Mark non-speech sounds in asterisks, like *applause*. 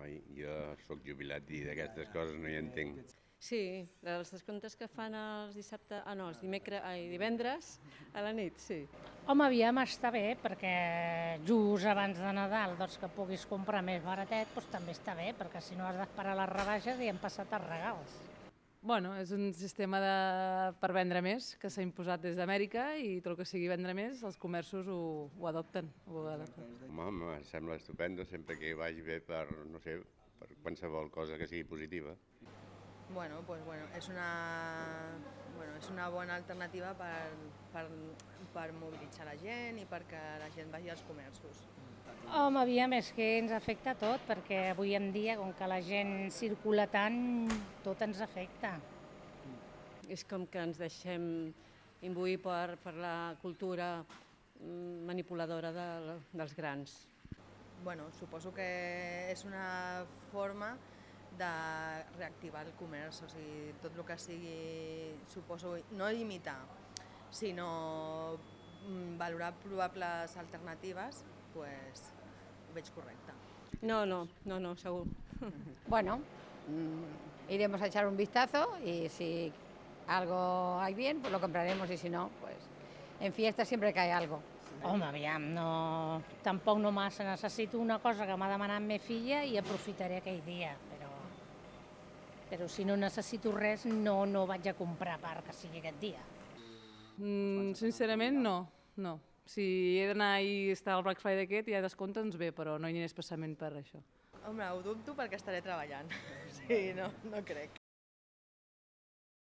noi. Jo sóc jubilat i d'aquestes coses no hi entenc. Sí, dels descomptes que fan els dissabte, ah no, els dimecres, ai, divendres a la nit, sí. Home, aviam, està bé, perquè just abans de Nadal doncs, que puguis comprar més baratet, doncs, també està bé, perquè si no has d'esperar les rebaixes i hem passat els regals. Bueno, és un sistema de... per vendre més que s'ha imposat des d'Amèrica i tot el que sigui vendre més, els comerços ho, ho adopten. Ho adopten. Home, em sembla estupendo sempre que vagi bé per, no sé, per qualsevol cosa que sigui positiva. Bueno, pues bueno, és una, bueno, és una bona alternativa per, per, per mobilitzar la gent i perquè la gent vagi als comerços. Home, aviam, és que ens afecta tot, perquè avui en dia, com que la gent circula tant, tot ens afecta. És com que ens deixem imbuir per, per la cultura mm, manipuladora de, dels grans. Bueno, suposo que és una forma de reactivar el comerç, o sigui, tot el que sigui, suposo, no limitar, sinó mm, valorar probables alternatives, pues, ho veig correcte. No, no, no, no, segur. *laughs* Bueno, mm, iremos a echar un vistazo y si algo hay bien, pues lo compraremos y si no, pues en fiesta siempre cae algo. Home, aviam, no... tampoc no massa. Necessito una cosa que m'ha demanat me filla i aprofitaré aquell dia, però... Si no necessito res, no, no vaig a comprar perquè sigui aquest dia. Mm, sincerament, no. no. Si he d'anar i estar al Black Friday aquest i hi ha descompte, doncs bé, però no hi aniré especialment per això. Home, ho dubto perquè estaré treballant. *laughs* Sí, no, no crec.